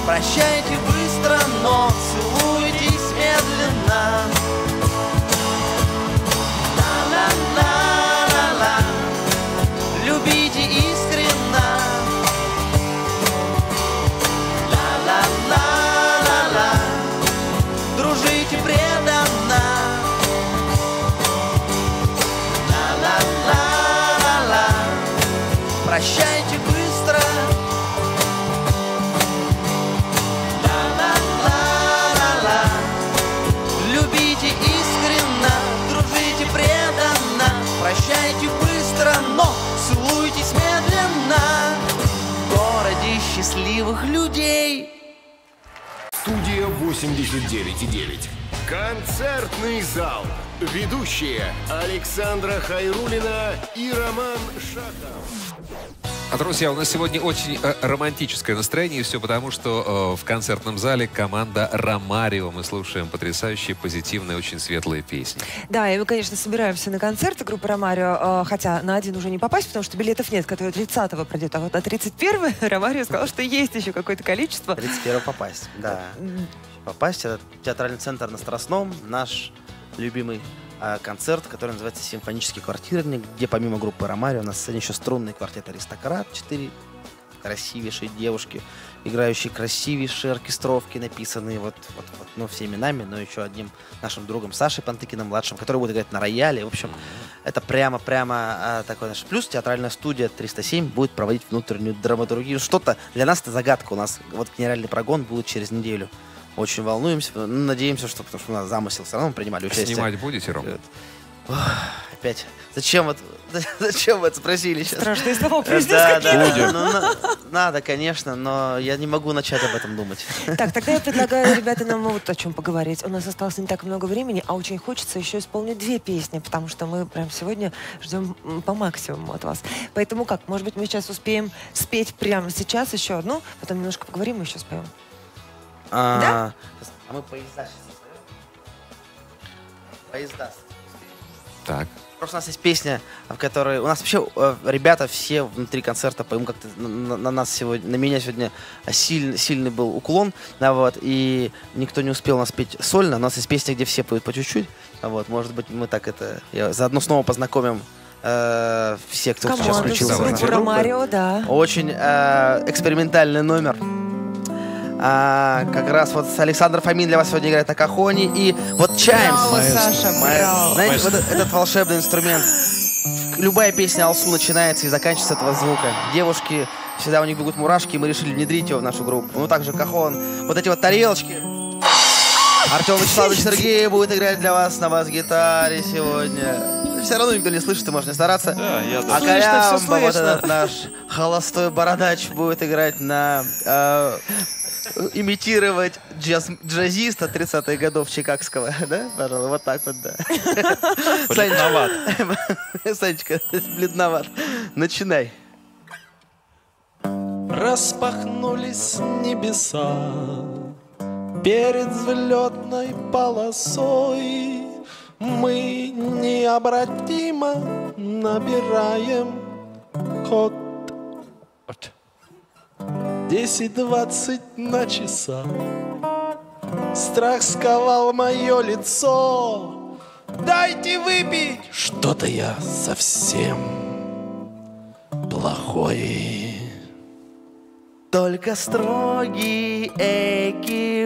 Прощайте быстро, но целуйтесь 89,9. Концертный зал. Ведущие Александра Хайрулина и Роман Шахов. А, Друзья, у нас сегодня очень э, романтическое настроение, и все потому, что э, в концертном зале команда Ромарио. Мы слушаем потрясающие, позитивные, очень светлые песни. Да, и мы, конечно, собираемся на концерты группы Ромарио, э, хотя на один уже не попасть, потому что билетов нет, который 30-го пройдет. А вот на 31-го Ромарио сказал, что есть еще какое-то количество. 31 попасть, да. Попасть, это театральный центр на Страстном, наш любимый а, концерт, который называется «Симфонический квартирник», где помимо группы «Ромарио» на сцене еще струнный квартет «Аристократ», четыре красивейшие девушки, играющие красивейшие оркестровки, написанные вот, вот, вот ну, всеми нами, но еще одним нашим другом Сашей Пантыкиным, младшим, который будет играть на рояле. В общем, это прямо-прямо а, такой наш плюс. Театральная студия 307 будет проводить внутреннюю драматургию. Что-то для нас это загадка. У нас вот генеральный прогон будет через неделю. Очень волнуемся, но надеемся, что потому что у нас замысел все равно мы принимали участие. Снимать будете, Ром? Ох, Опять. Зачем вот зачем вы это спросили сейчас? Страшные слова Да, какие-то. да. Ну, на- надо, конечно, но я не могу начать об этом думать. Так, тогда я предлагаю, ребята, нам вот о чем поговорить. У нас осталось не так много времени, а очень хочется еще исполнить две песни, потому что мы прям сегодня ждем по максимуму от вас. Поэтому как, может быть, мы сейчас успеем спеть прямо сейчас еще одну, потом немножко поговорим и еще споем. А, а мы поезда сейчас Поезда. Так. Просто у нас есть песня, в которой... У нас вообще э, ребята все внутри концерта, по-моему, как-то на, на- на нас сегодня, на меня сегодня сильный, сильный был уклон, да, вот, и никто не успел нас петь сольно. У нас есть песня, где все поют по чуть-чуть, а вот, может быть, мы так это... я заодно снова познакомим э, все, кто сейчас Команду, включился в группу нашу группу. Ромарио, да. Очень э, экспериментальный номер. А, как раз вот Александр Фомин для вас сегодня играет на кахоне. И вот Чаймс. Браво, Саша, браво. Знаете, вот этот, этот волшебный инструмент. Любая песня Алсу начинается и заканчивается с этого звука. Девушки, всегда у них бегут мурашки, и мы решили внедрить его в нашу группу. Ну, также кахон. Вот эти вот тарелочки. Артем Вячеславович Сергеев будет играть для вас на бас-гитаре сегодня. Все равно никто не слышит, ты можешь не стараться. Да, я А да. Слышно, Колямба, вот этот наш холостой бородач будет играть на... э, имитировать джаз, джазиста 30-х годов чикагского, да? Пожалуй, вот так вот, да. Бледноват. Санечка, бледноват. Начинай. Распахнулись небеса Перед взлетной полосой Мы необратимо набираем ход Десять-двадцать на часах. Страх сковал мое лицо. Дайте выпить! Что-то я совсем плохой. Только строгий экипаж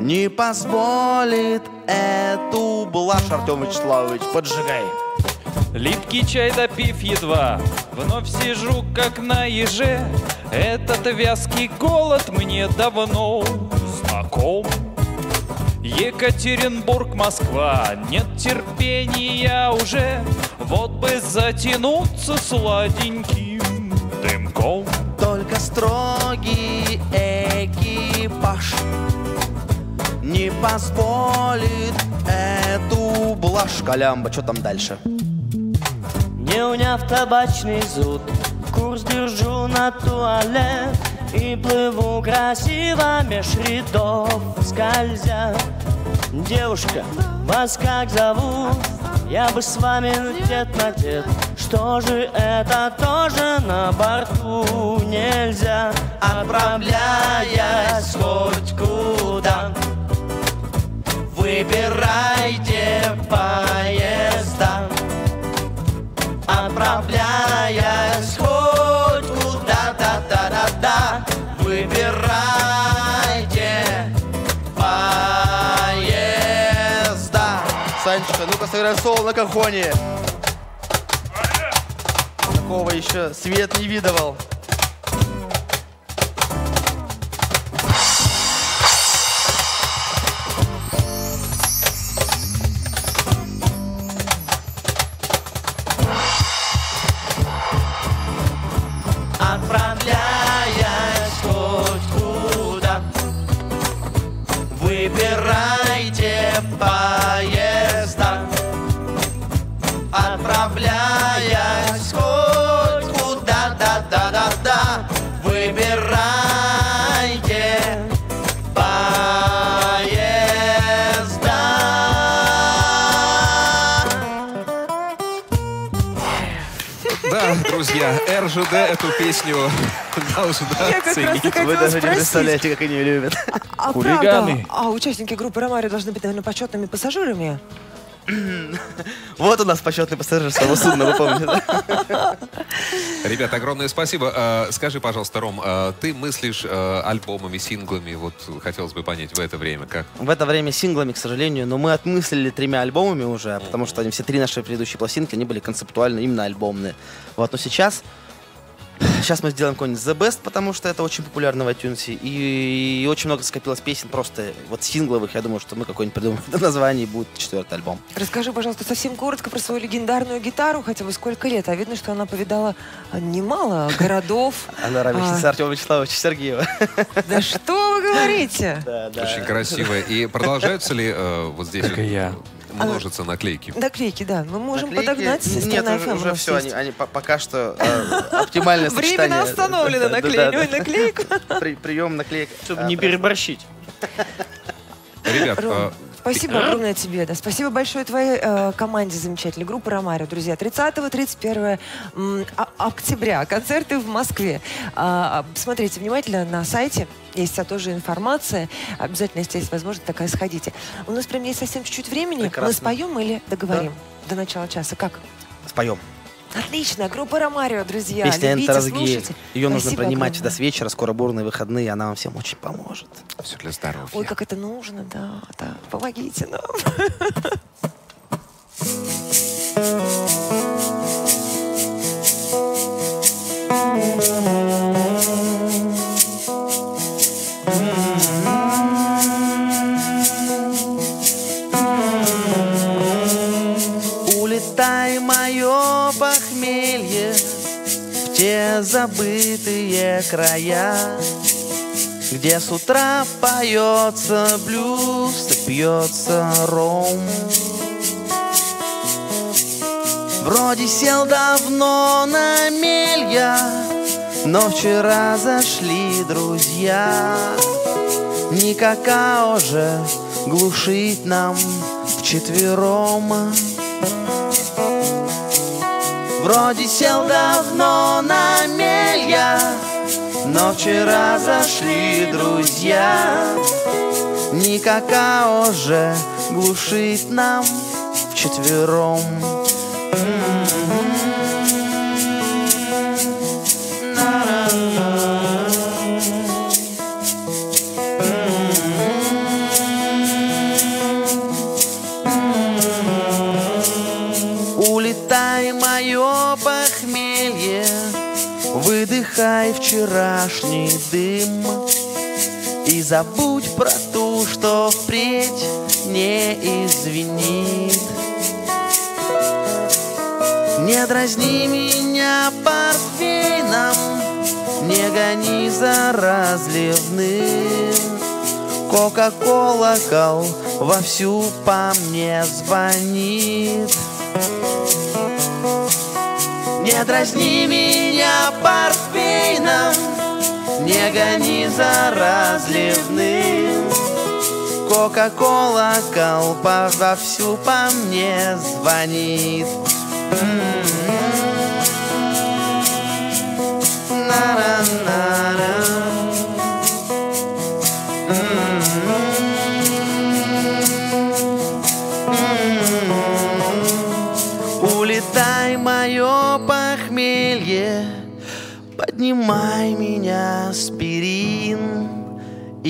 Не позволит эту блажь Артем Вячеславович, поджигай Липкий чай допив едва, вновь сижу как на еже. Этот вязкий голод мне давно знаком. Екатеринбург, Москва, нет терпения уже, вот бы затянуться сладеньким дымком. Только строгий экипаж Не позволит эту блажь Колямба, что там дальше? Не уняв табачный зуд, курс держу на туалет И плыву красиво меж рядов. Скользя. Девушка, вас как зовут? Я бы с вами дед на дед. Что же это тоже на борту нельзя? Отправляясь хоть куда Выбирайте поезда Отправляясь хоть куда да да да да. Выбирайте поезда. Санечка, ну-ка сыграй соло на кахоне. Такого еще свет не видывал РЖД эту песню должна Я как раз ценить. и хотела Вы даже не спросить. представляете, как они любят А Хулиганы. правда, а участники группы Ромарио должны быть, наверное, почетными пассажирами? Вот у нас почетный пассажир своего судна, вы помните, да? Ребят, огромное спасибо. Э, Скажи, пожалуйста, Ром, э, ты мыслишь э, альбомами, синглами? Вот хотелось бы понять в это время, как? В это время синглами, к сожалению, но мы отмыслили тремя альбомами уже, потому что они все три наши предыдущие пластинки, они были концептуально именно альбомные. Вот, но сейчас Сейчас мы сделаем какой-нибудь The Best, потому что это очень популярно в iTunes. И, и очень много скопилось песен просто вот сингловых. Я думаю, что мы какой-нибудь придумаем название и будет четвертый альбом. Расскажи, пожалуйста, совсем коротко про свою легендарную гитару, хотя бы сколько лет. А видно, что она повидала а, немало городов. Она ровесница Артема Вячеславовича Сергеева. Да что вы говорите? Да, да. Очень красиво. И продолжаются ли э, вот здесь Как и я. Множиться наклейки? Наклейки, да. Мы можем Наклейки? подогнать со Нет, уже, уже все, они, они по- пока что э, оптимальное Временно сочетание. остановлено да. наклейку. При- Прием наклеек. Чтобы А, не переборщить. Ребят, э, спасибо огромное тебе. Да. Спасибо большое твоей э, команде замечательной, группы Ромарио. Друзья, 30-31 м, а- октября концерты в Москве. А, а, смотрите внимательно на сайте. Есть вся тоже информация. Обязательно, если есть возможность, такая сходите. У нас прям есть совсем чуть-чуть времени. Мы Прекрасно. споем или договорим до начала часа? Как? Споем. Отлично. Группа Ромарио, друзья. Песня Любите, слушайте. Ее нужно Спасибо принимать огромное. всегда с вечера, скоро бурные выходные, она вам всем очень поможет. все для здоровья. Ой, как это нужно, да, да. Помогите нам. забытые края, где с утра поется блюз и пьется ром. Вроде сел давно на мель я, но вчера зашли друзья. Не какао же глушить нам вчетвером. Вроде сел давно на мель но вчера зашли друзья. Не какао же глушить нам вчетвером. Забудь про ту, что впредь не извинит. Не дразни меня портвейном Не гони за разливным. Кока-колокол вовсю по мне звонит. Не дразни меня портвейном Не гони за разливным Кока-колокол по- вовсю по мне звонит На-на-на-на. Улетай, мое похмелье, поднимай меня.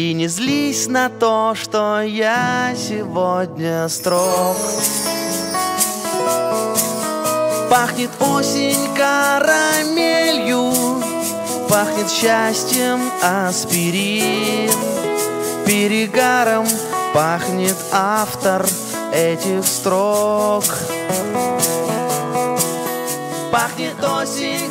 И не злись на то, что я сегодня строг. Пахнет осень карамелью, пахнет счастьем аспирин. Перегаром пахнет автор этих строк. Пахнет осень